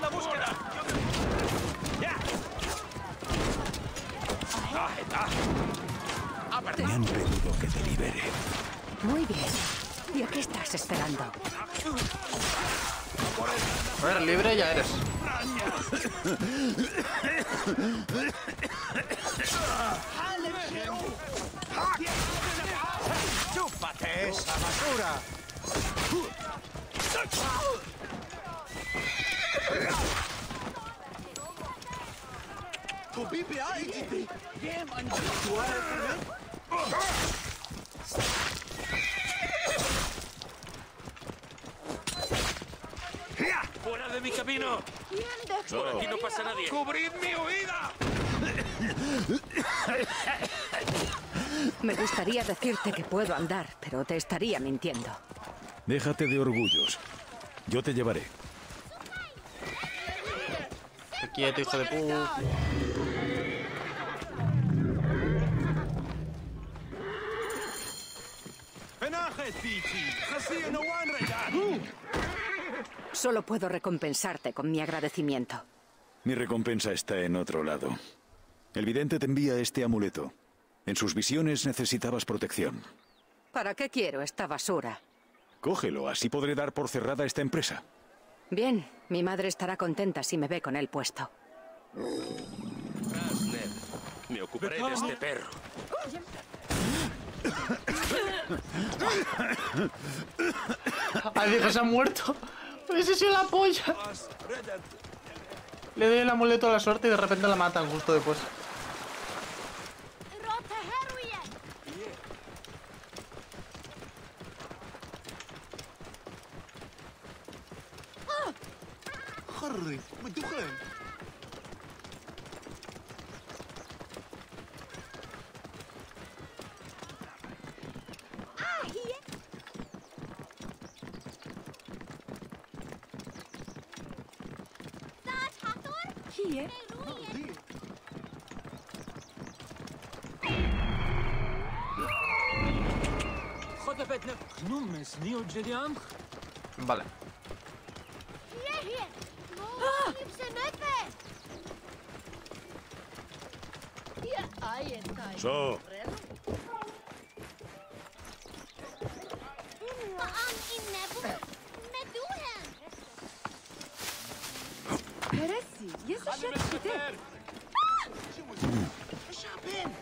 la búsqueda! ¡Ah! ¡Ah, Me han pedido que te libere. Muy bien. ¿Y a qué estás esperando? A ver, libre ya eres. ¡Chúpate esa basura! ¡Fuera de mi camino! Por aquí no pasa nadie. ¡Cubrid mi huida! Me gustaría decirte que puedo andar, pero te estaría mintiendo. Déjate de orgullos. Yo te llevaré. Quieto, hijo de puta. Solo puedo recompensarte con mi agradecimiento. Mi recompensa está en otro lado. El vidente te envía este amuleto. En sus visiones necesitabas protección. ¿Para qué quiero esta basura? Cógelo, así podré dar por cerrada esta empresa. Bien, mi madre estará contenta si me ve con él puesto. Me ocuparé de este perro. Ay, dijo, se ha muerto. Ese sí la polla. Le doy el amuleto a la suerte y de repente la matan justo después. горы. Мы духаем. Bine. ah! Zo. Peresi, jest oświadczyciel. Szapin!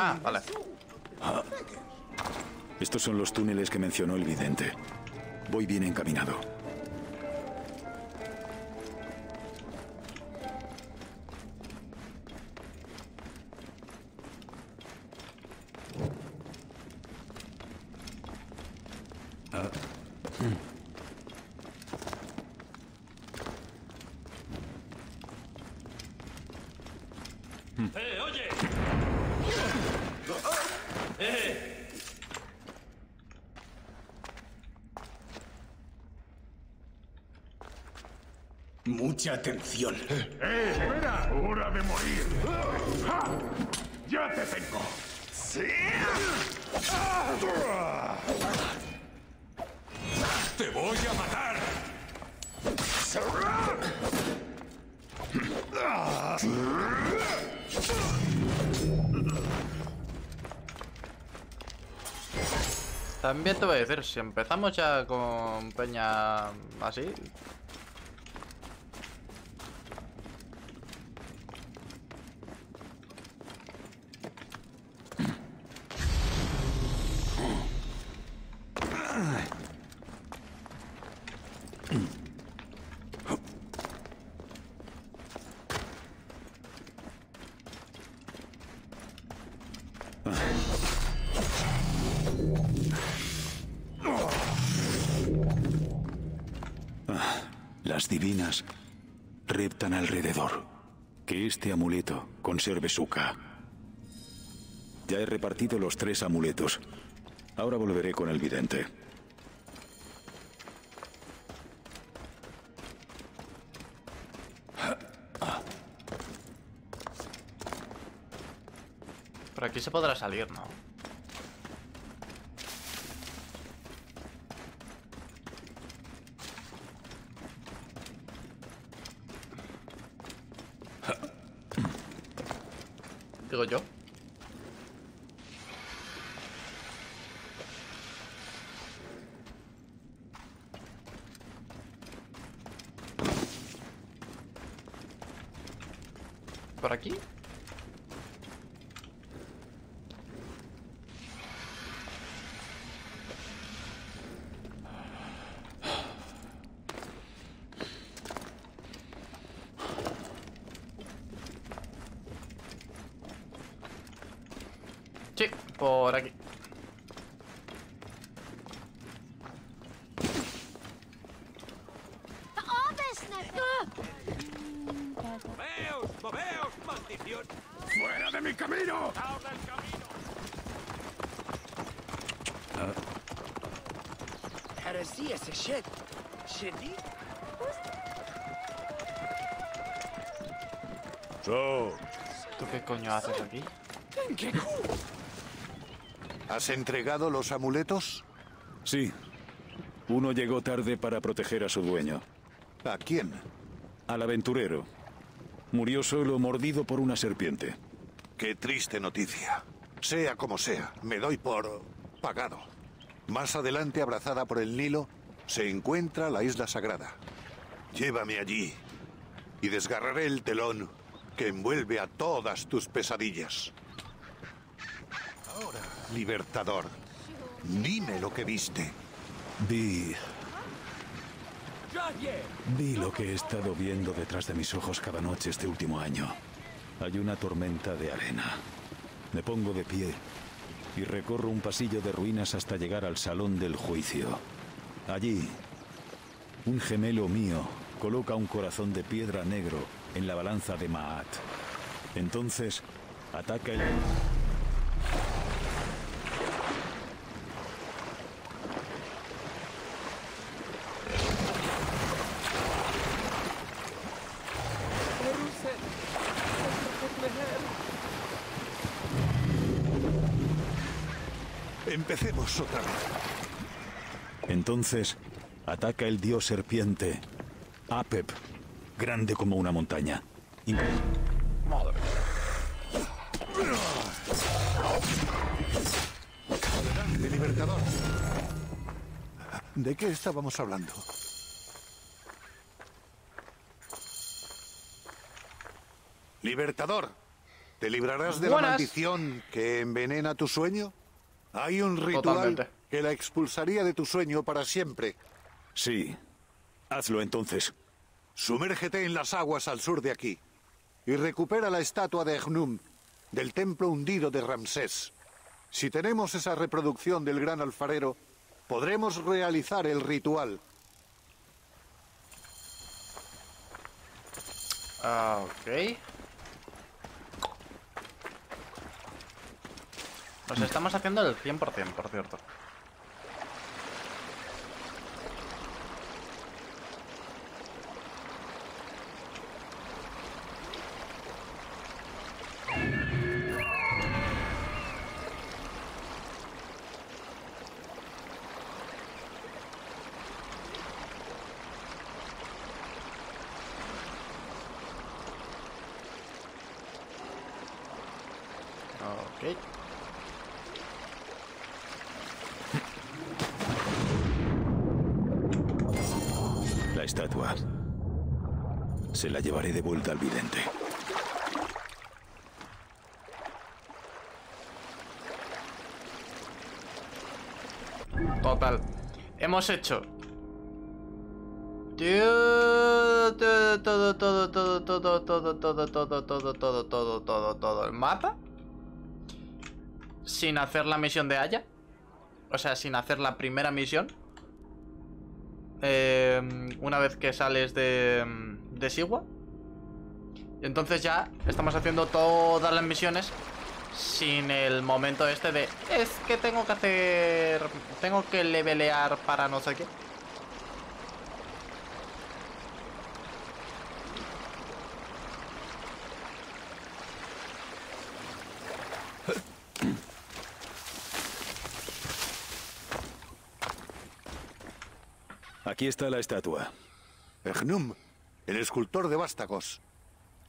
Ah, vale. estos son los túneles que mencionó el vidente. Voy bien encaminado. Mucha atención. ¡Espera! ¡Hora de morir! ¡Ja! ¡Ya te tengo! ¡Te voy a matar! También te voy a decir, si empezamos ya con peña así... este amuleto conserve su Ka. Ya he repartido los tres amuletos. Ahora volveré con el vidente. Por aquí se podrá salir, ¿no? Digo yo. ¿Por aquí? Sí, por aquí. ¡Moveos! ¡Moveos! ¡Maldición! ¡Fuera de mi camino! ¡Ahora el camino! Heresía ese shit. Shitty? So, ¿Tú qué coño haces aquí? ¿Has entregado los amuletos? sí. Uno llegó tarde para proteger a su dueño. ¿A quién? Al aventurero. Murió solo mordido por una serpiente. Qué triste noticia. Sea como sea, me doy por pagado. Más adelante, abrazada por el Nilo, se encuentra la isla sagrada. Llévame allí y desgarraré el telón que envuelve a todas tus pesadillas. Ahora, libertador, dime lo que viste. Vi... Vi lo que he estado viendo detrás de mis ojos cada noche este último año. Hay una tormenta de arena. Me pongo de pie y recorro un pasillo de ruinas hasta llegar al salón del juicio. Allí, un gemelo mío coloca un corazón de piedra negro en la balanza de Maat. Entonces, ataca el... Empecemos otra vez. Entonces, ataca el dios serpiente, Apep, grande como una montaña. Y- Madre. Adelante, libertador. ¿De qué estábamos hablando? Libertador, ¿te librarás de la maldición que envenena tu sueño? Hay un ritual Totalmente. que la expulsaría de tu sueño para siempre. Sí. Hazlo entonces. Sumérgete en las aguas al sur de aquí y recupera la estatua de Gnum del templo hundido de Ramsés. Si tenemos esa reproducción del gran alfarero, podremos realizar el ritual. Ah, ok. Nos estamos haciendo el 100%, por cierto. Ok. La estatua. Se la llevaré de vuelta al vidente. Total. Hemos hecho. Todo, todo, todo, todo, todo, todo, todo, todo, todo, todo, todo, todo, todo el mapa. Sin hacer la misión de Aya. O sea, sin hacer la primera misión. Eh, una vez que sales de, de Sigua. Entonces ya estamos haciendo todas las misiones sin el momento este de es que tengo que hacer tengo que levelear para no sé qué. Aquí está la estatua. Egnum, el escultor de vástagos.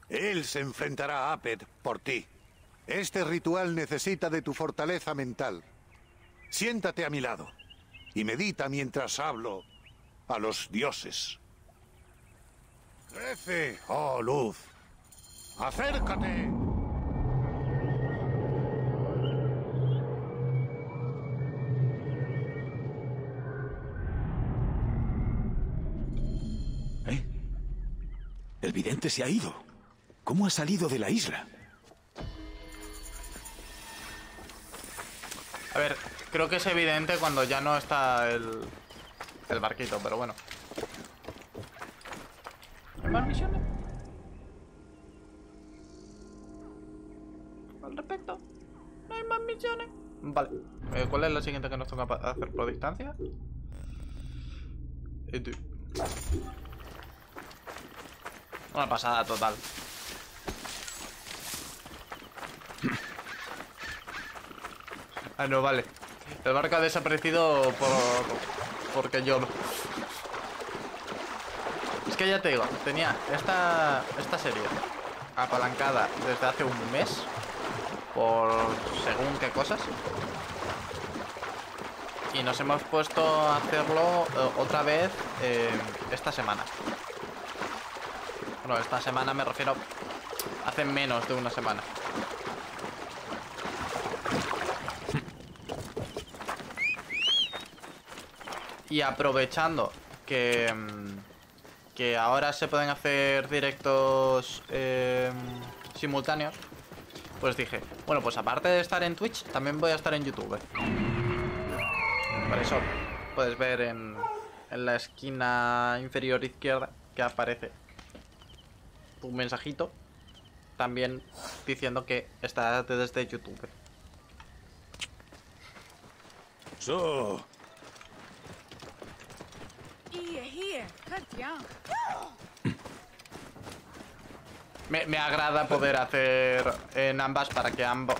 Él se enfrentará a Apet por ti. Este ritual necesita de tu fortaleza mental. Siéntate a mi lado y medita mientras hablo a los dioses. Crece, oh luz. Acércate. Se ha ido. ¿Cómo ha salido de la isla? A ver, creo que es evidente cuando ya no está el, barquito, pero bueno. ¿Hay más misiones? Al respecto, no hay más misiones. Vale, eh, ¿cuál es la siguiente que nos toca hacer por distancia? Eh. Una pasada total. Ah, no, vale. El barco ha desaparecido por... porque yo... Es que ya te digo, tenía esta, esta serie apalancada desde hace un mes por según qué cosas. Y nos hemos puesto a hacerlo eh, otra vez eh, esta semana. Bueno, esta semana me refiero hace menos de una semana. Y aprovechando que, mm, que ahora se pueden hacer directos eh, simultáneos, pues dije, bueno, pues aparte de estar en Twitch, también voy a estar en YouTube. Por eso puedes ver en, en la esquina inferior izquierda que aparece un mensajito también diciendo que está desde YouTube. So, Me, me agrada poder hacer en ambas para que ambos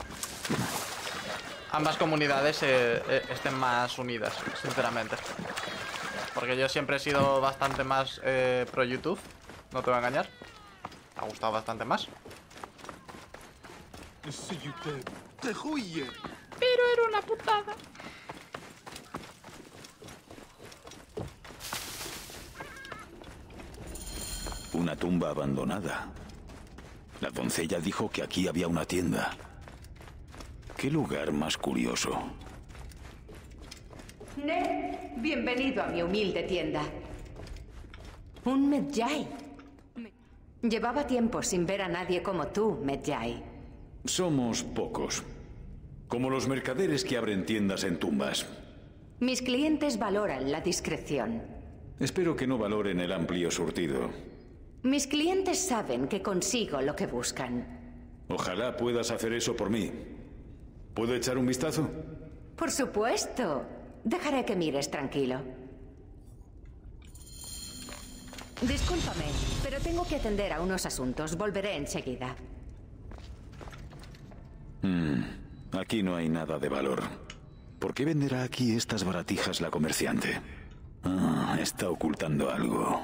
ambas comunidades eh, eh, estén más unidas, sinceramente. Porque yo siempre he sido bastante más eh, pro YouTube, no te voy a engañar. Ha gustado bastante más. Pero era una putada. una tumba abandonada. La doncella dijo que aquí había una tienda. ¿Qué lugar más curioso? Ned, bienvenido a mi humilde tienda. Un Medjay. Llevaba tiempo sin ver a nadie como tú, Medjay. Somos pocos. Como los mercaderes que abren tiendas en tumbas. Mis clientes valoran la discreción. Espero que no valoren el amplio surtido. Mis clientes saben que consigo lo que buscan. Ojalá puedas hacer eso por mí. ¿Puedo echar un vistazo? Por supuesto. Dejaré que mires tranquilo. Discúlpame, pero tengo que atender a unos asuntos. Volveré enseguida. Aquí no hay nada de valor. ¿Por qué venderá aquí estas baratijas la comerciante? Ah, está ocultando algo.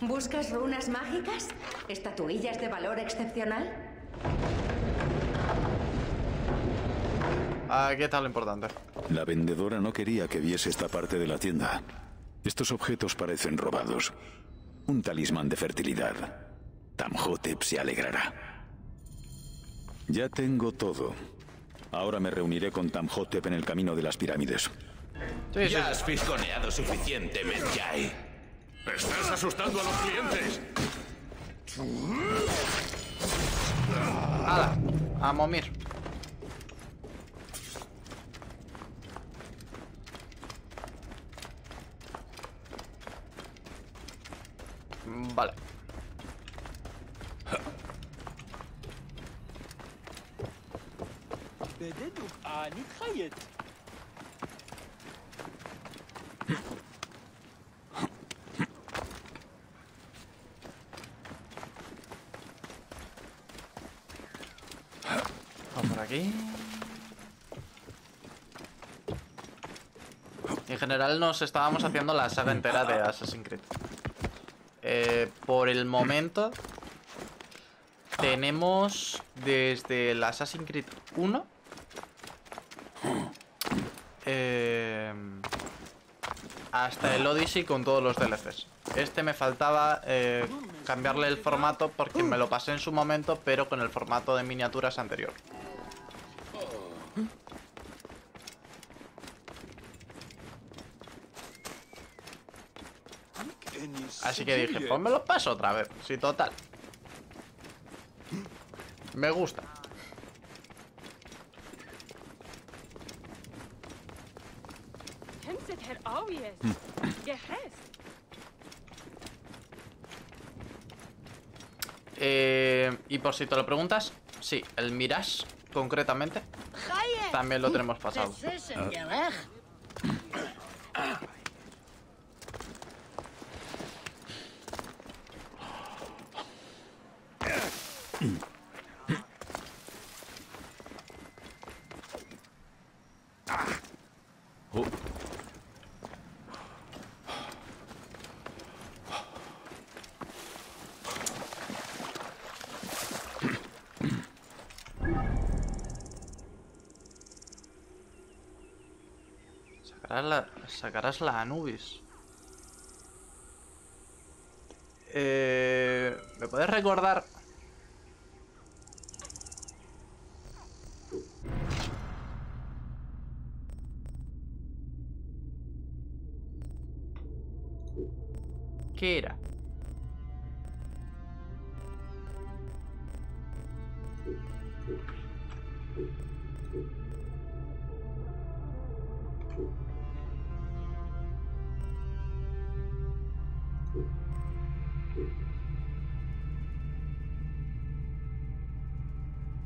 ¿Buscas runas mágicas? ¿Estatuillas de valor excepcional? Aquí está lo importante. La vendedora no quería que viese esta parte de la tienda. Estos objetos parecen robados. Un talismán de fertilidad. Tamhotep se alegrará. Ya tengo todo. Ahora me reuniré con Tamhotep en el camino de las pirámides. Sí, sí, Ya has fisgoneado suficiente, Medjay. ¡Estás asustando a los clientes! ¡Hala! A momir. Vale. Vamos por aquí. En general nos estábamos haciendo la saga entera de Assassin's Creed. Eh, por el momento tenemos desde el Assassin's Creed 1 eh, hasta el Odyssey con todos los DLCs. Este me faltaba eh, cambiarle el formato porque me lo pasé en su momento, pero con el formato de miniaturas anterior. Así que dije, pues me lo paso otra vez. Sí, total. Me gusta. Gehest. Eh, y por si te lo preguntas, sí, el Mirage, concretamente, también lo tenemos pasado. Sacarás la, sacarás la Anubis. Eh, ¿Me puedes recordar? ¿Qué era?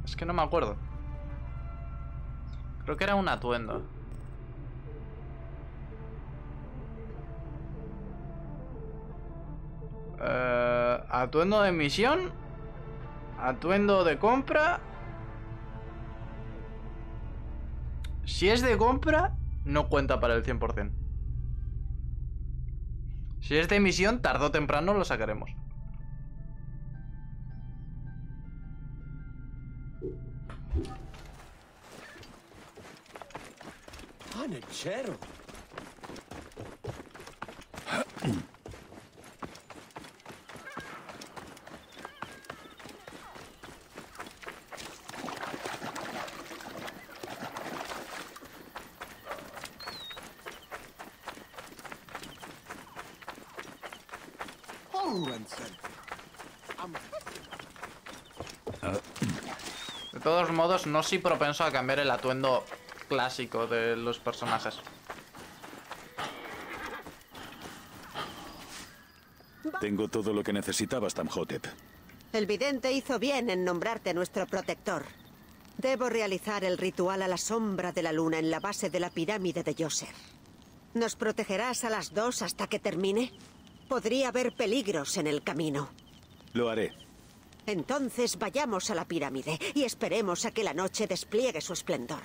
Es que no me acuerdo. Creo que era un atuendo. Eh, atuendo de misión. Atuendo de compra. Si es de compra, no cuenta para el 100%. Si es de misión, tarde o temprano lo sacaremos. De todos modos, no soy propenso a cambiar el atuendo clásico de los personajes. tengo todo lo que necesitabas, Tamhotep. El vidente hizo bien en nombrarte nuestro protector. Debo realizar el ritual a la sombra de la luna en la base de la pirámide de Yoser. ¿Nos protegerás a las dos hasta que termine? Podría haber peligros en el camino. Lo haré. Entonces vayamos a la pirámide y esperemos a que la noche despliegue su esplendor.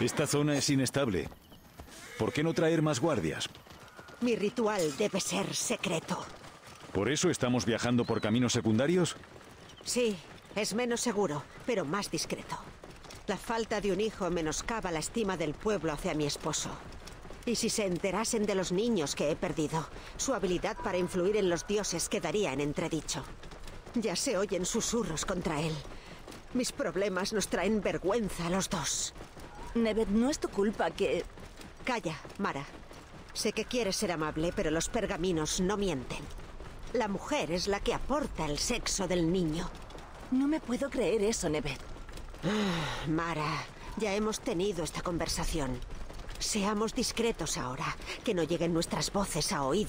Esta zona es inestable. ¿Por qué no traer más guardias? Mi ritual debe ser secreto. ¿Por eso estamos viajando por caminos secundarios? Sí, es menos seguro, pero más discreto. La falta de un hijo menoscaba la estima del pueblo hacia mi esposo. Y si se enterasen de los niños que he perdido, su habilidad para influir en los dioses quedaría en entredicho. Ya se oyen susurros contra él. Mis problemas nos traen vergüenza a los dos. Nevet, no es tu culpa que... Calla, Mara. Sé que quieres ser amable, pero los pergaminos no mienten. La mujer es la que aporta el sexo del niño. No me puedo creer eso, Nevet. Mara, ya hemos tenido esta conversación. Seamos discretos ahora, que no lleguen nuestras voces a oídos.